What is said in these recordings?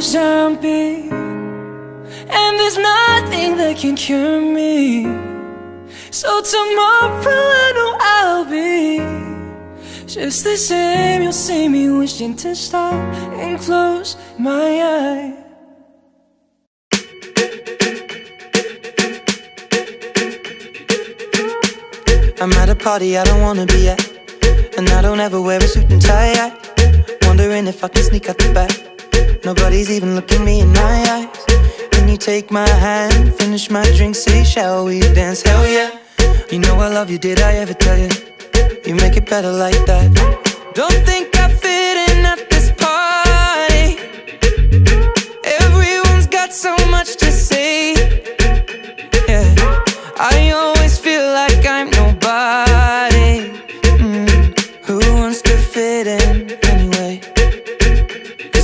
zombie, and there's nothing that can cure me. So tomorrow I know I'll be just the same. You'll see me wishing to stop and close my eyes. I'm at a party I don't wanna be at And I don't ever wear a suit and tie I Wondering if I can sneak out the back Nobody's even looking me in my eyes. Then you take my hand, finish my drink Say, shall we dance? Hell yeah. You know I love you, did I ever tell you? You make it better like that. Don't think I fit in at this party. Everyone's got so much to say. Yeah. I always feel like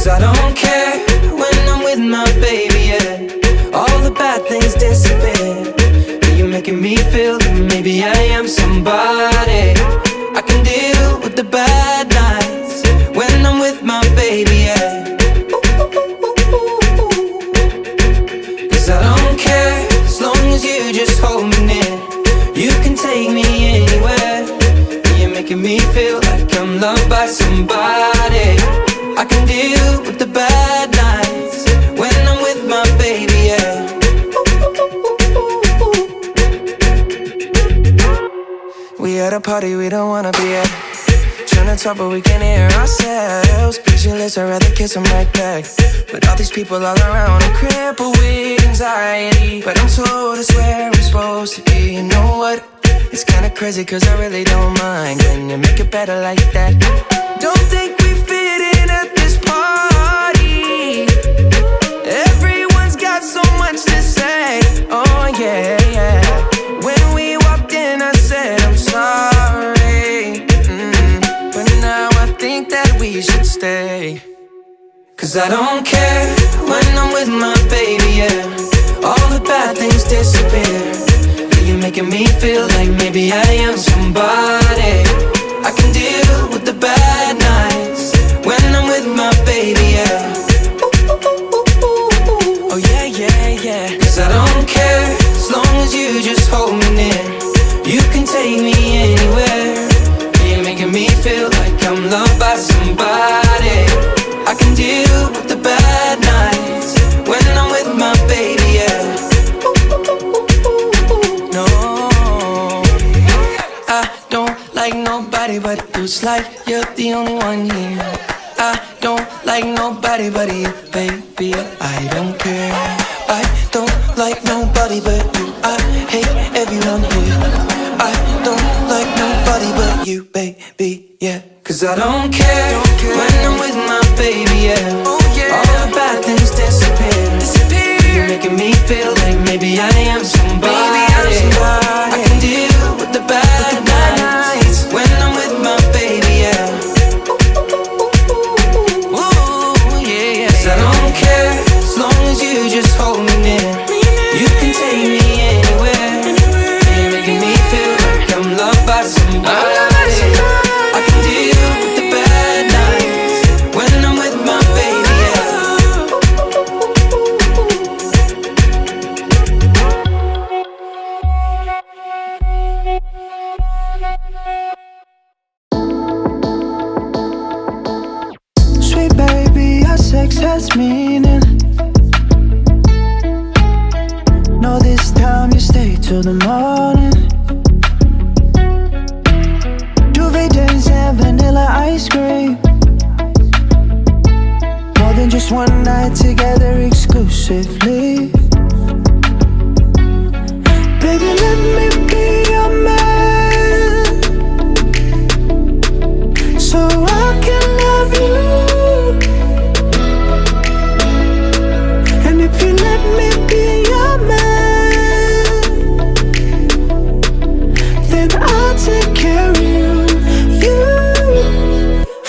Cause I don't care when I'm with my baby, yeah. All the bad things disappear. You're making me feel that maybe I am somebody. I can deal with the bad nights when I'm with my baby, yeah. Cause I don't care as long as you just hold me near. You can take me anywhere. You're making me feel like I'm loved by somebody. Party we don't wanna be at. Trying to talk, but we can't hear ourselves. Pictureless, I'd rather kiss them right back. But all these people all around, I'm crippled with anxiety. But I'm told it's where I'm supposed to be. You know what? It's kinda crazy, cause I really don't mind. Can you make it better like that? Don't think we fit in at this party. Everyone's got so much to say. Oh, yeah, yeah. Cause I don't care when I'm with my baby, yeah. All the bad things disappear. You're making me feel like maybe I am somebody? I can deal with the bad nights When I'm with my baby, yeah. Oh yeah, yeah, yeah. Cause I don't care as long as you just hold me near. You can take me anywhere. You're making me feel I'm loved by somebody. I can deal with the bad nights When I'm with my baby, yeah. No. I don't like nobody but you. It's like you're the only one here. I don't like nobody but you, baby. I don't care. I don't like nobody but you. I hate everyone here. I don't like nobody but you, baby, yeah Cause I don't care, when I'm with my baby, yeah. Oh, All the bad things disappear. You're making me feel like maybe I am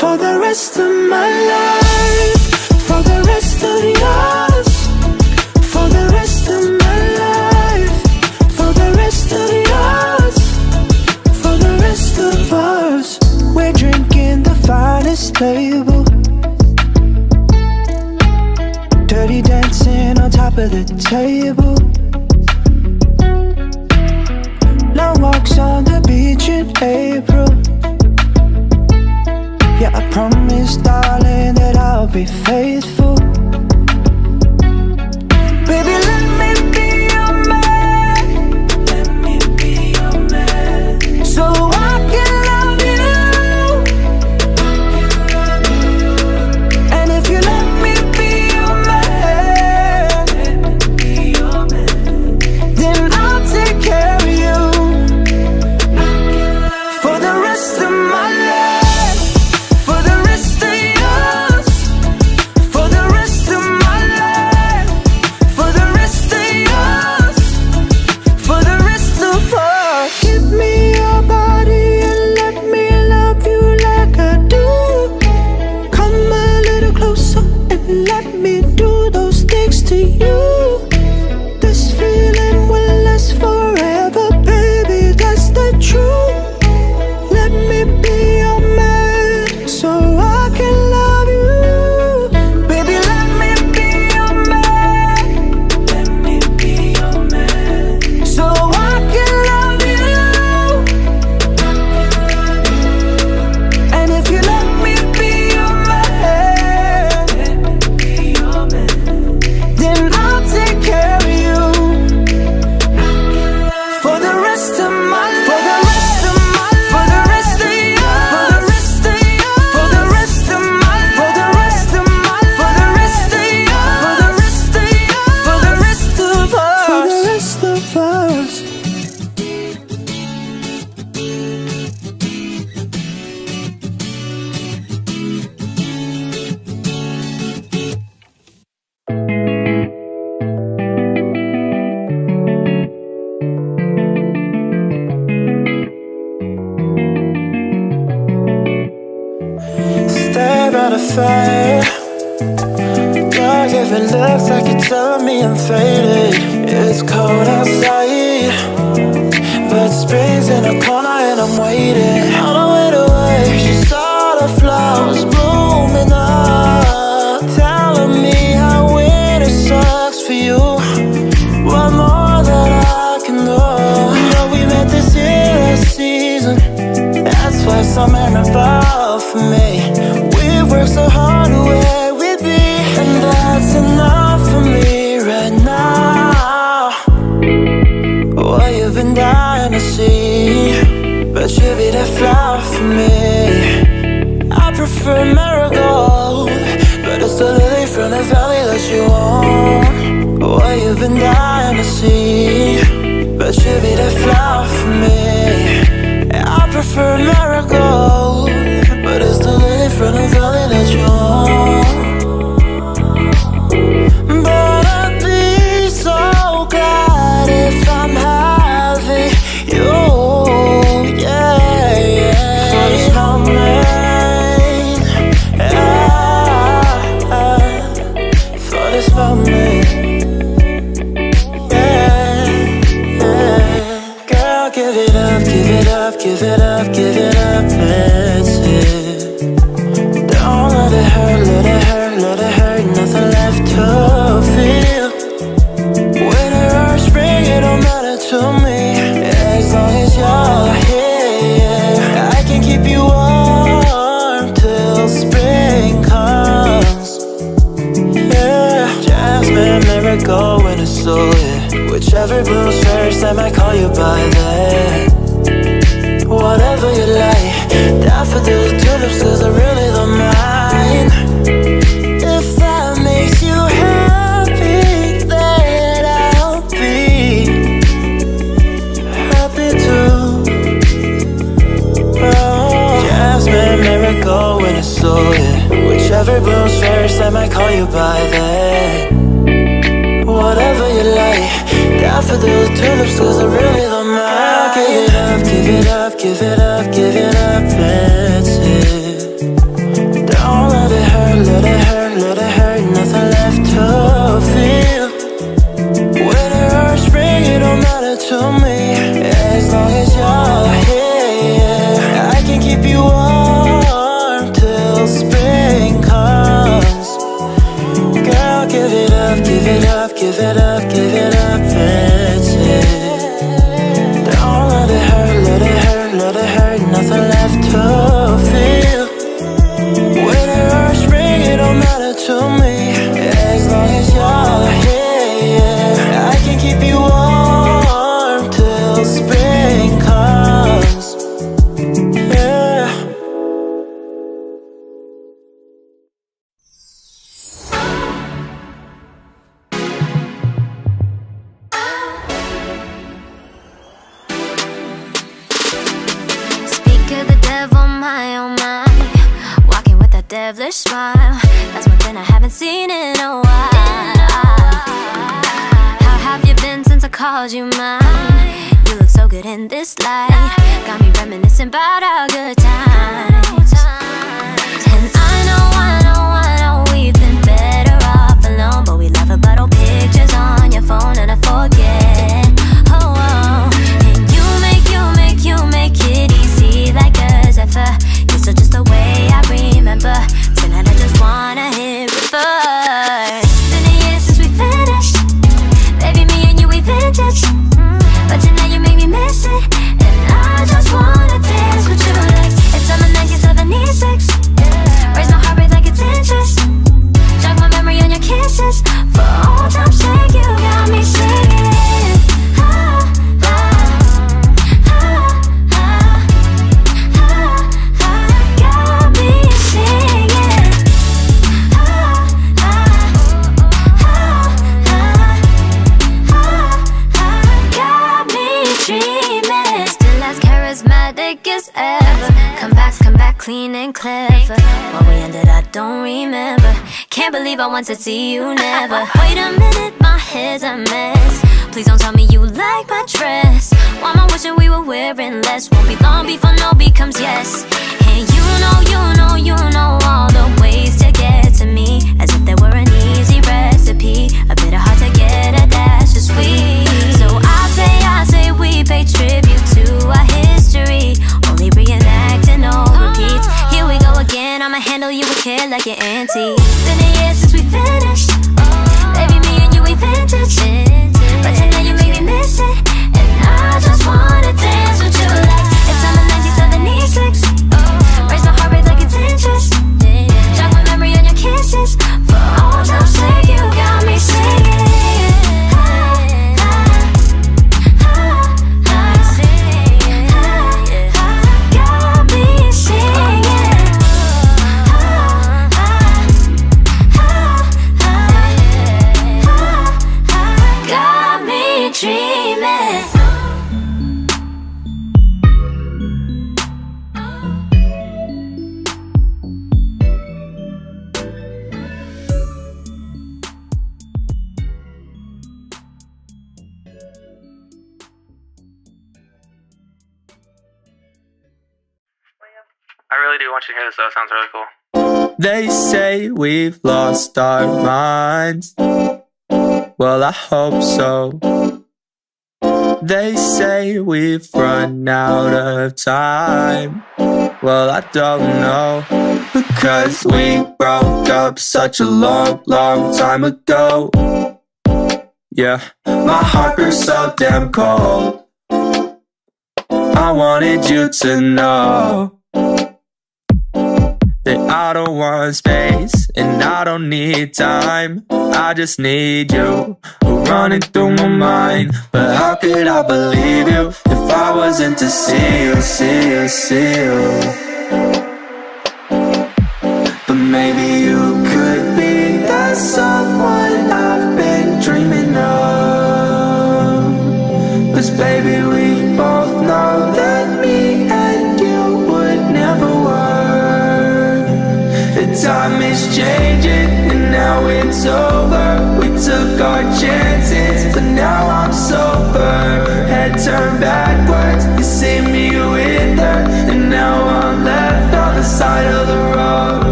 for the rest of my life, for the rest of yours, been dying to see. But you'd be the flower for me. your blue first I might call you by that Whatever you like. Daffodils, tulips, cause I really don't mind If that makes you happy Then I'll be happy too. Oh. Jasmine, miracle, when I sold it Whichever blooms first I might call you by Give it up. They say we've lost our minds. Well, I hope so. They say we've run out of time. Well, I don't know. Because we broke up such a long, long time ago. Yeah, my heart grew so damn cold. I wanted you to know that I don't want space and I don't need time. I just need you running through my mind. But how could I believe you if I wasn't to see you, see you, see you?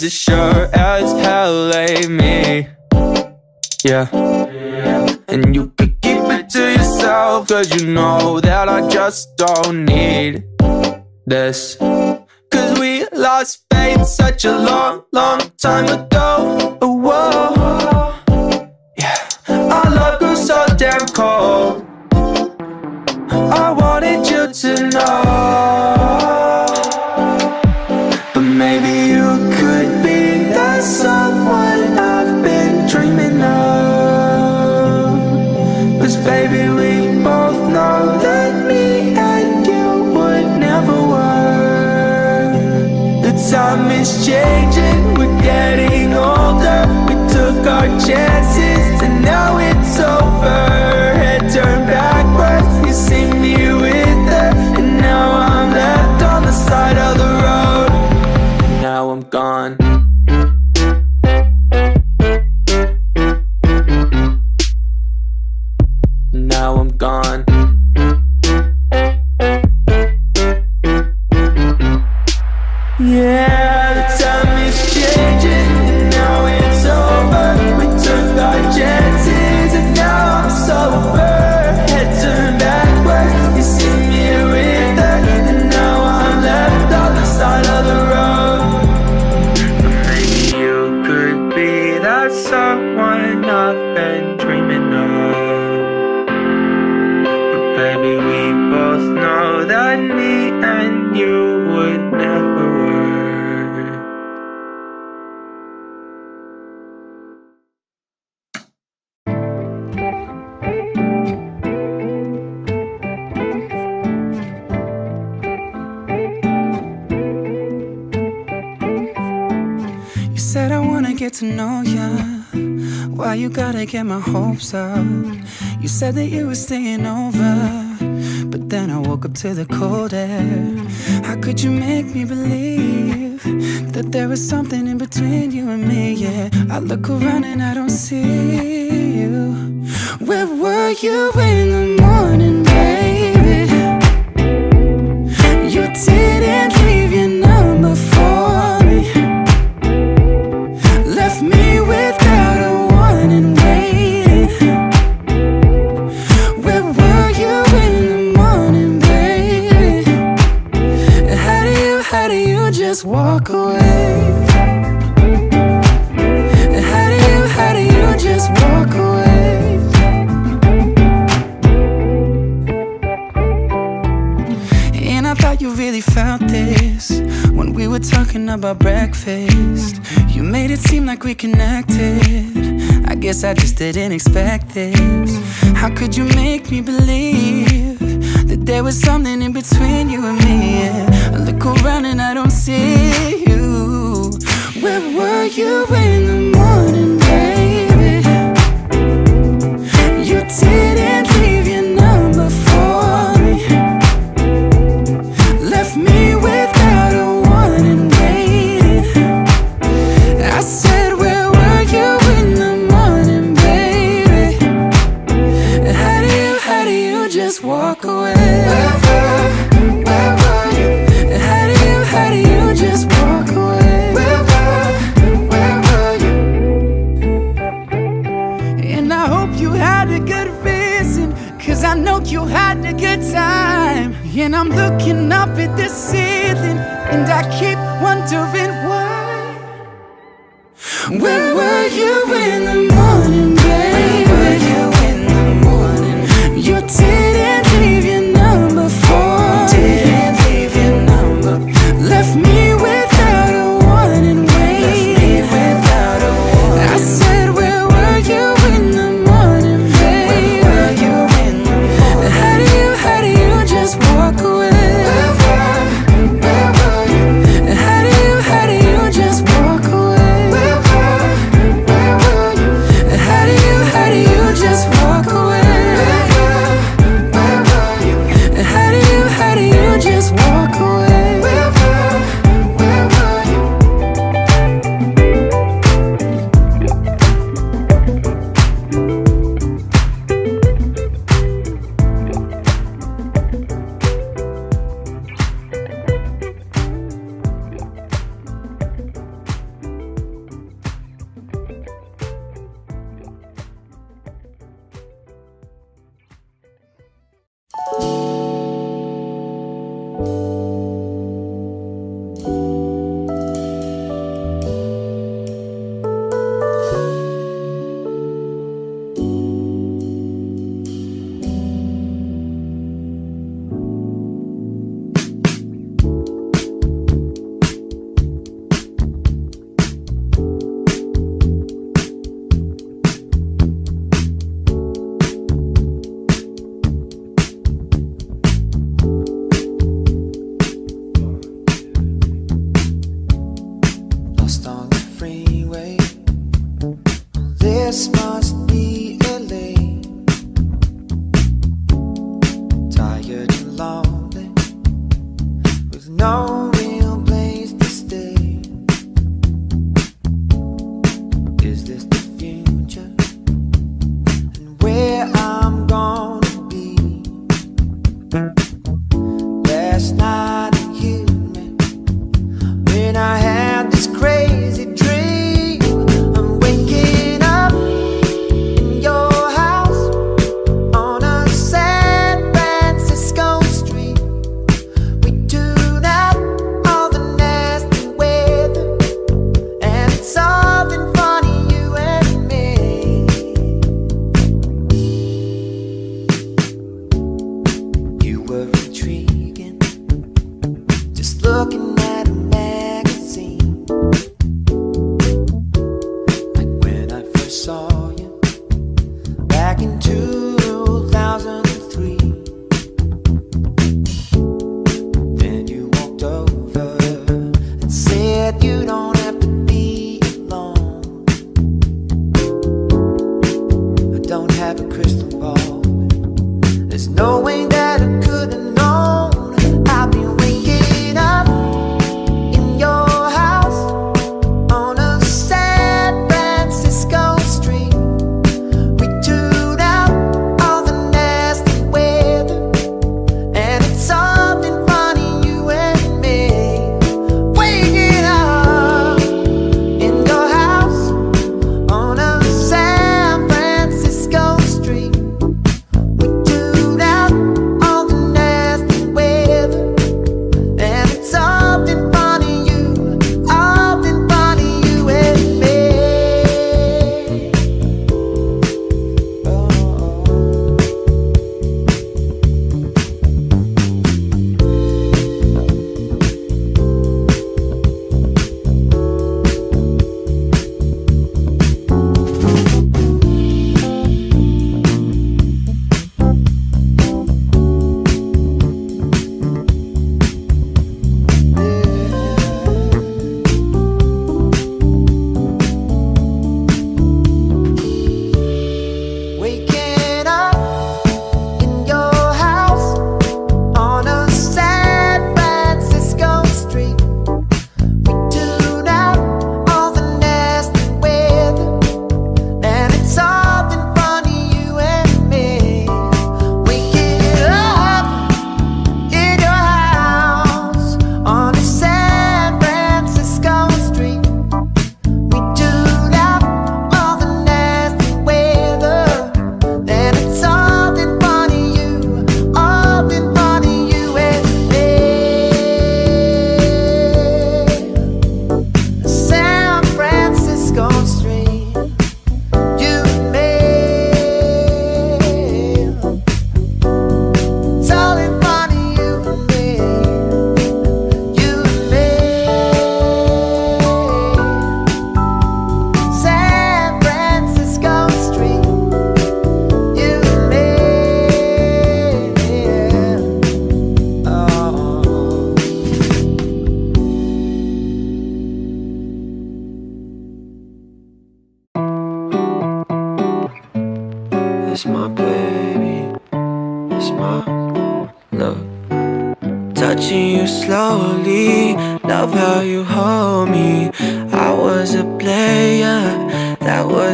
Cause it sure as hell ain't me. Yeah. And you could keep it to yourself, cause you know that I just don't need this. Cause we lost faith such a long, long time ago. Whoa. Yeah. Our love grew so damn cold. I wanted said I wanna get to know ya. Why you gotta get my hopes up? You said that you were staying over. But then I woke up to the cold air. How could you make me believe that there was something in between you and me? Yeah, I look around and I don't see you. Where were you in the morning, guess I just didn't expect this. How could you make me believe That there was something in between you and me? Yeah. I look around and I don't see you. Where were you in the morning, baby? You didn't leave your number for me. Left me without a warning, waiting I said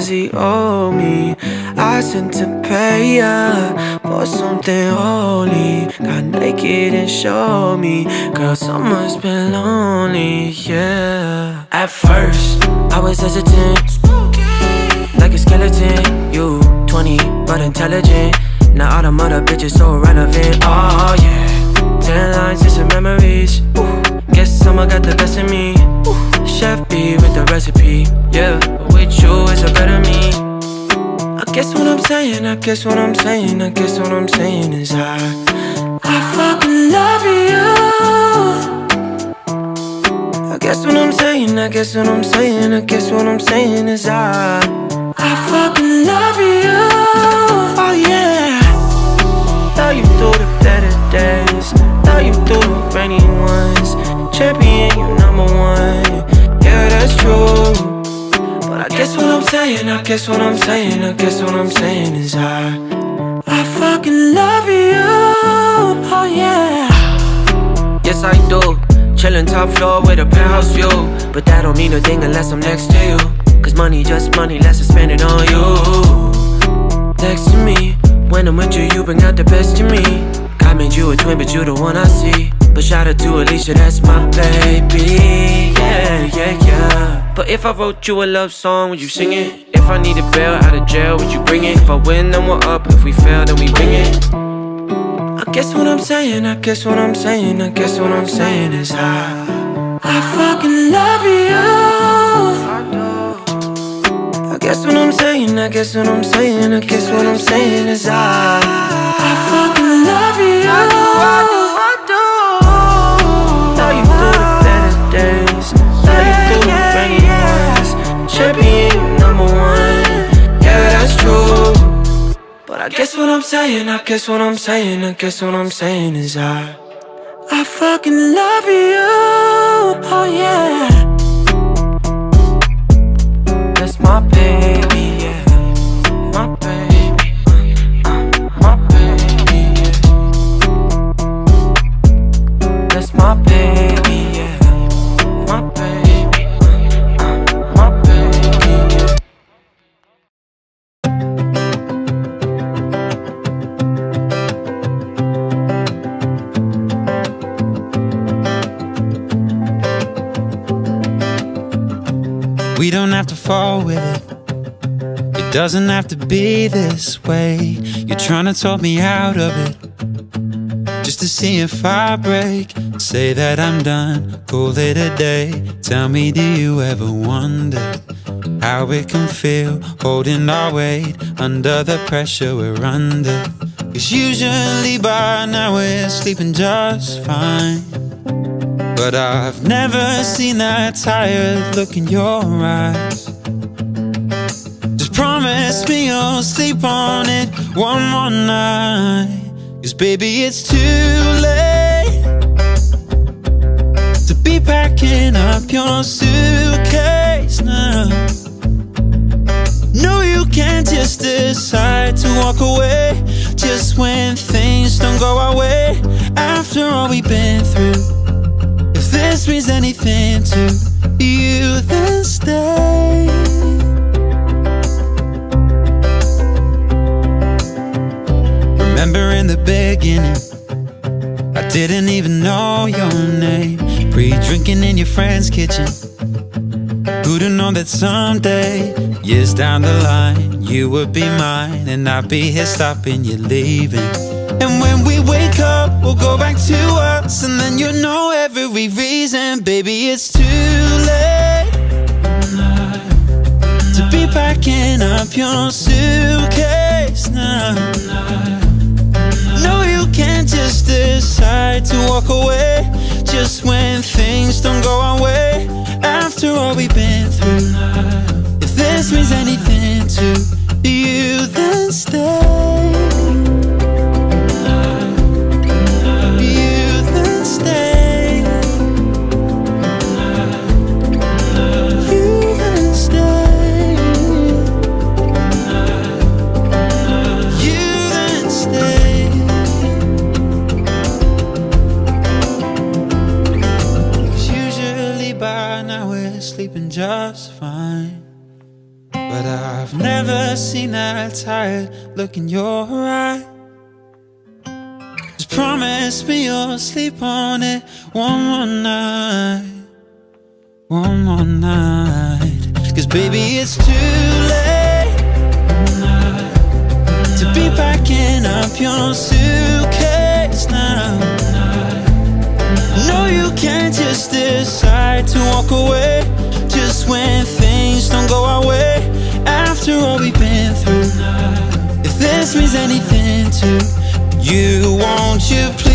was the me. I sent to pay ya for something holy. Got naked and showed me, girl, summer's been lonely, yeah. At first, I was hesitant, like a skeleton. You 20, but intelligent. Now all the mother bitches so relevant, oh yeah. Ten lines just some memories. Ooh, guess someone got the best of me. Chef B with the recipe. Yeah, with you it's a better me. I guess what I'm saying, I guess what I'm saying, I guess what I'm saying is I, I fucking love you. I guess what I'm saying, I guess what I'm saying, I guess what I'm saying is I, I fucking love you. Oh yeah. Love you through the better days. Love you through the rainy ones. Champion, you number one. Yeah, that's true. But I guess what I'm saying, I guess what I'm saying, I guess what I'm saying is I, I fucking love you. Oh yeah. Yes, I do. Chillin' top floor with a penthouse view. But that don't mean a thing unless I'm next to you. Cause money just money, let's spend it on you. Next to me, when I'm with you, you bring out the best in me. God made you a twin, but you the one I see. But shout out to Alicia, that's my baby. Yeah, yeah, yeah. But if I wrote you a love song, would you sing it? If I need a bail out of jail, would you bring it? If I win, then we're up. If we fail, then we bring it. I guess what I'm saying, I guess what I'm saying, I guess what I'm saying is I, I fucking love you. I guess what I'm saying, I guess what I'm saying, I guess what I'm saying is I, I fucking love you. Champion, number one, yeah that's true. But I guess what I'm saying, I guess what I'm saying, I guess what I'm saying is I I fucking love you, oh yeah. That's my baby, fall with it. It doesn't have to be this way. You're trying to talk me out of it. Just to see if I break. Say that I'm done, call it a day. Tell me, do you ever wonder how it can feel holding our weight under the pressure we're under? Cause usually by now we're sleeping just fine. But I've never seen that tired look in your eyes. Just me you'll sleep on it one more night. Cause baby, it's too late to be packing up your suitcase now. No, you can't just decide to walk away just when things don't go our way. After all we've been through. If this means anything to you, then stay. Remember in the beginning, I didn't even know your name. Pre drinking in your friend's kitchen. Who'd have known that someday, years down the line, you would be mine and I'd be here stopping you leaving. And when we wake up, we'll go back to us, and then you'll know every reason, baby, it's too late to be packing up your suitcase now. Just decide to walk away just when things don't go our way. After all we've been through, if this means anything to you, then stay. Look in your eye. Just promise me you'll sleep on it one more night. One more night. Cause baby, it's too late to be packing up your suitcase now. No, you can't just decide to walk away just when things don't go our way. After all we've been through, if this means anything to you, won't you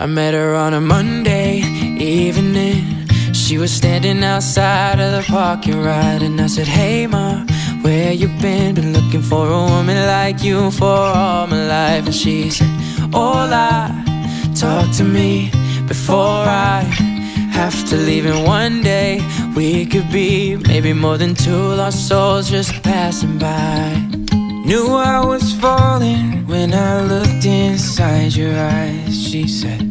I met her on a Monday evening. She was standing outside of the parking lot, and I said, Hey, ma, where you been? Been looking for a woman like you for all my life. And she said, Hola, talk to me before I have to leave. And one day we could be maybe more than two lost souls just passing by. Knew I was falling when I looked inside your eyes. She said,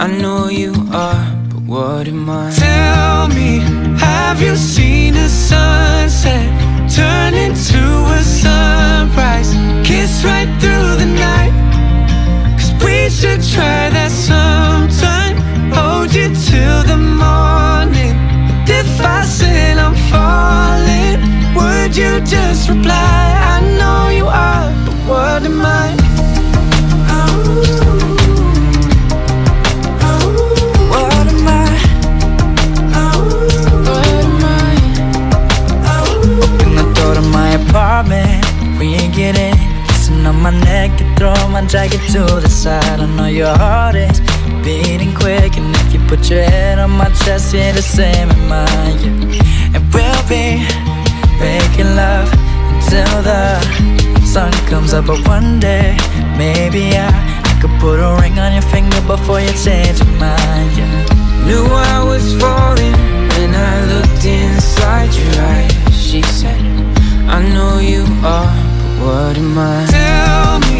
I know you are, but what am I? Tell me, have you seen a sunset turn into a sunrise? Kiss right through the night. Cause we should try that sometime. Hold you till the morning. And if I said I'm falling, would you just reply? I know you are, but what am I? What apartment, we ain't get in. Kissing on my neck, you throw my jacket to the side. I know your heart is beating quick, and if you put your head on my chest, you're the same in mine. Yeah. And we'll be making love until the sun comes up. But one day, maybe I, I could put a ring on your finger before you change your mind. Yeah. Knew I was falling when I looked inside your eyes. She said, I know you are, but what am I? Tell me,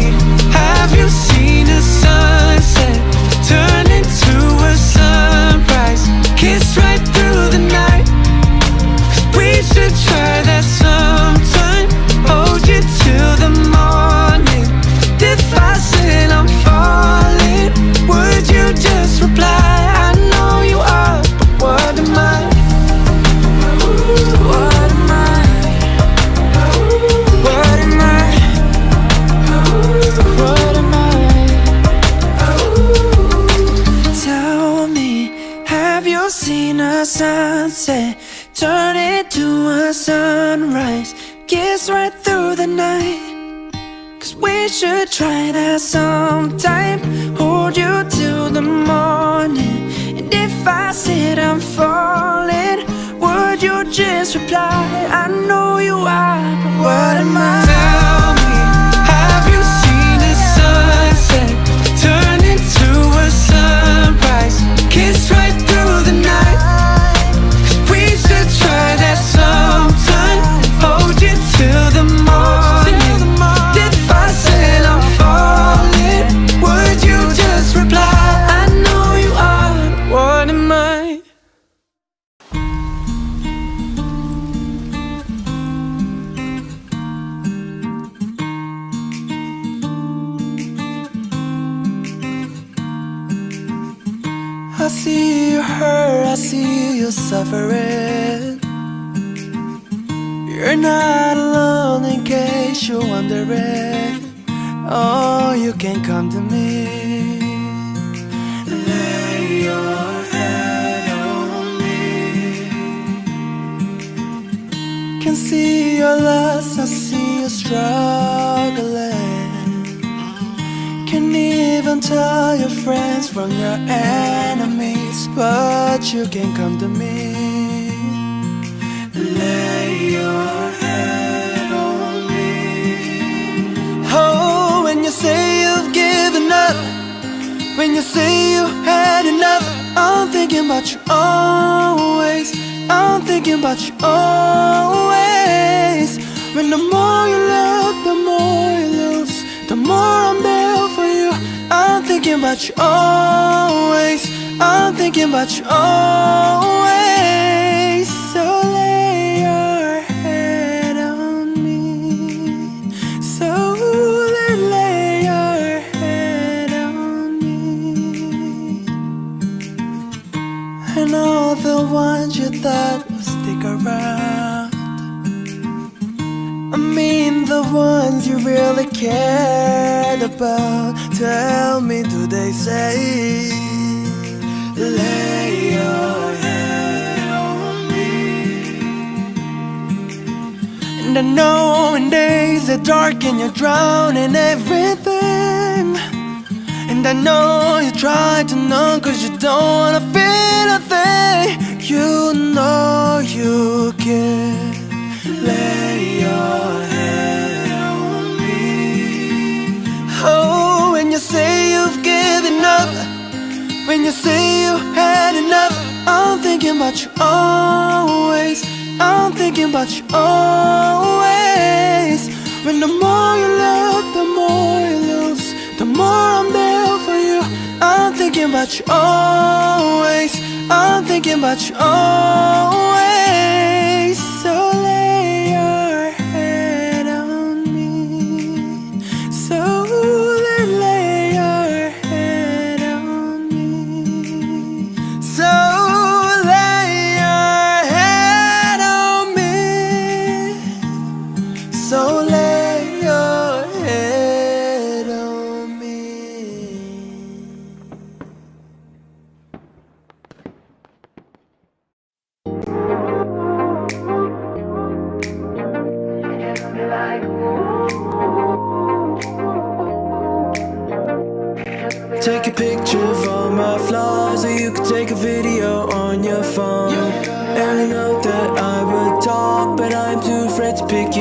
You're not alone in case you're wondering. Oh, you can come to me. Lay your head on me. Can see your loss, I see you struggling. Can even tell your friends from your enemies, but you can come to me. When you say you had enough, I'm thinking about you always. I'm thinking about you always. When the more you love, the more you lose. The more I'm there for you. I'm thinking about you always. I'm thinking about you always. Really cared about. Tell me, do they say, lay your head on me? And I know when days are dark and you're drowning everything. And I know you try to numb cause you don't wanna feel a thing. You know you can lay your say you've given up, when you say you had enough, I'm thinking about you always. I'm thinking about you always. When the more you love, the more you lose. The more I'm there for you. I'm thinking about you always. I'm thinking about you always.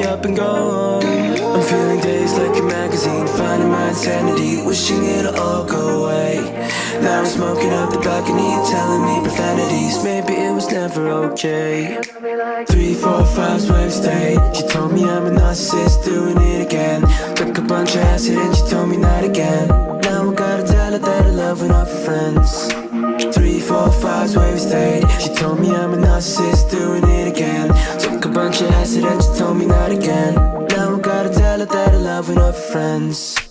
Up and go home. I'm feeling days like a magazine, finding my insanity, wishing it'll all go away. Now I'm smoking up the balcony, telling me profanities. Maybe it was never okay. Three, four, five, wave stayed. She told me I'm a narcissist, doing it again. Took a bunch of acid and she told me not again. Now I gotta tell her that I love when off friends. Three, four, five, wave stayed. She told me I'm a narcissist, doing it again. Bunch of and she told me not again. Now I gotta tell her that I love when off friends.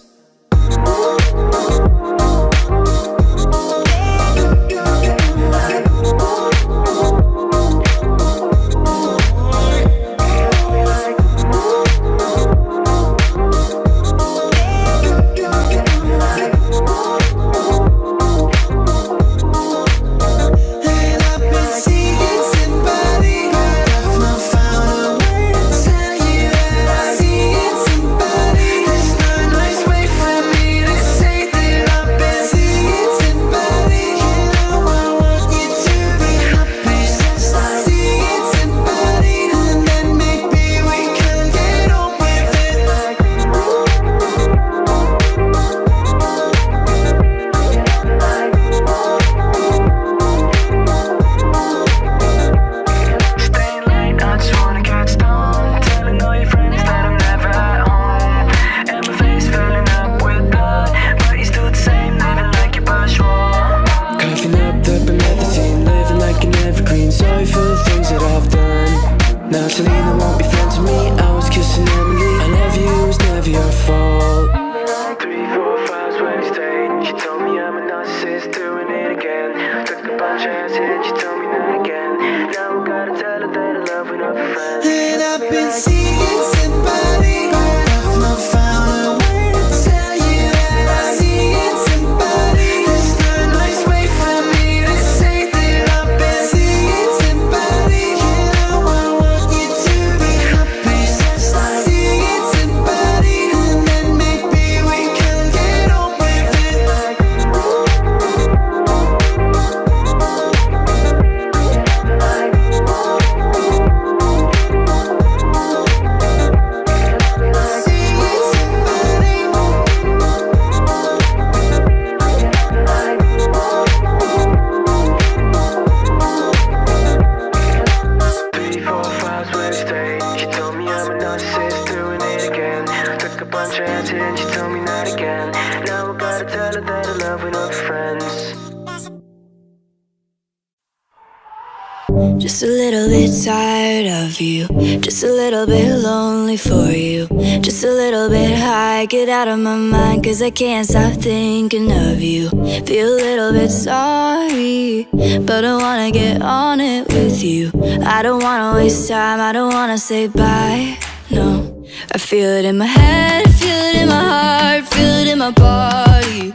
Cause I can't stop thinking of you. Feel a little bit sorry But I wanna get on it with you. I don't wanna waste time, I don't wanna say bye No. I feel it in my head, feel it in my heart Feel it in my body.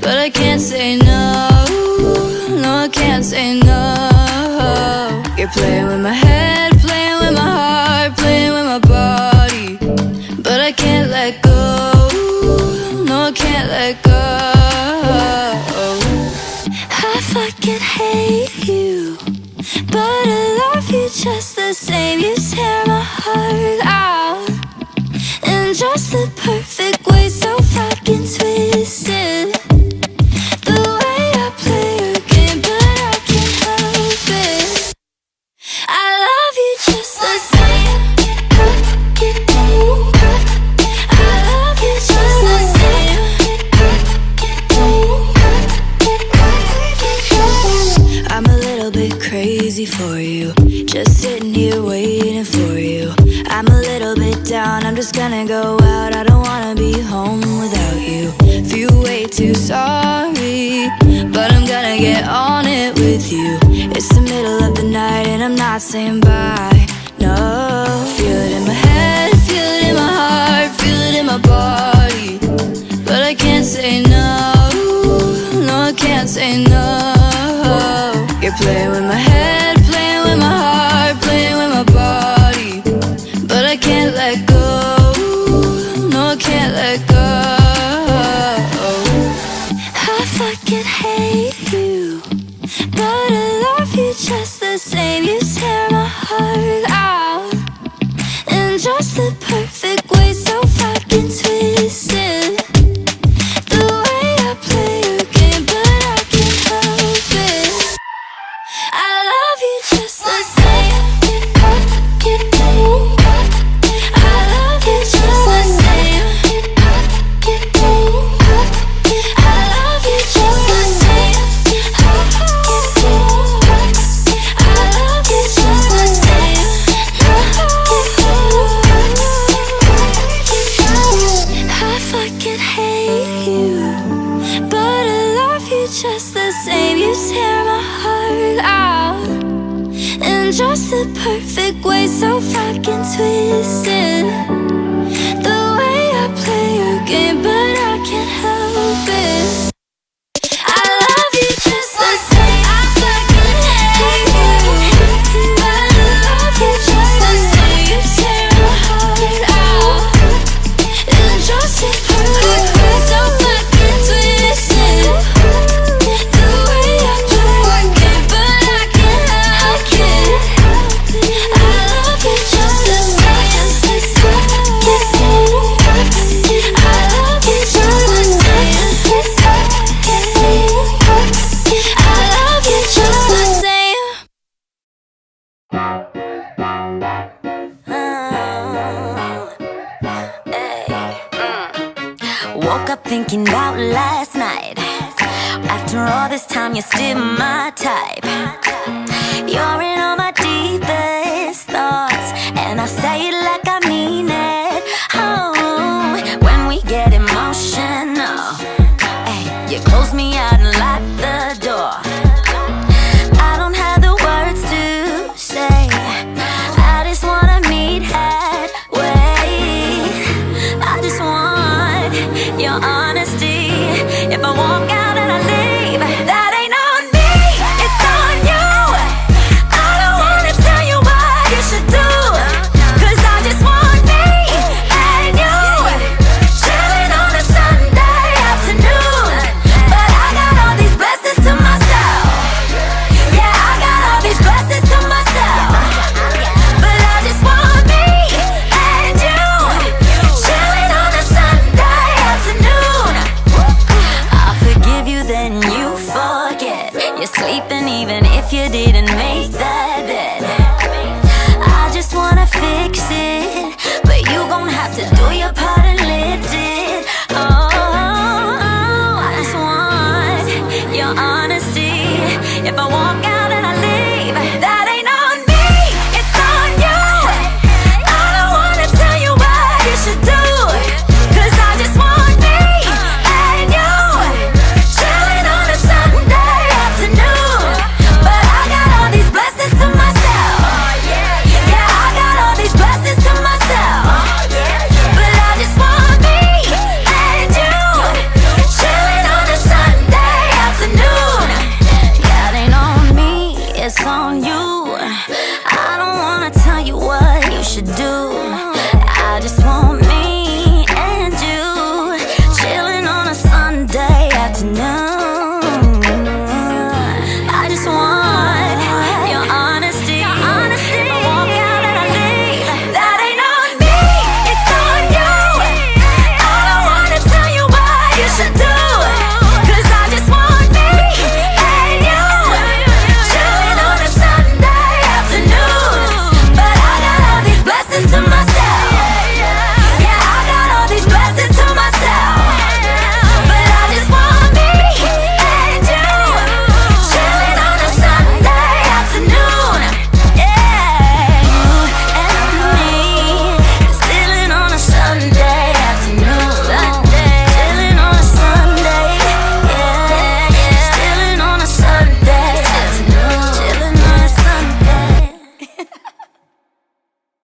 But I can't say no No, I can't say no. You're playing with my head. let go. I fucking hate you But I love you just the same. You tear let go. making out last night. After all this time, you're still my type.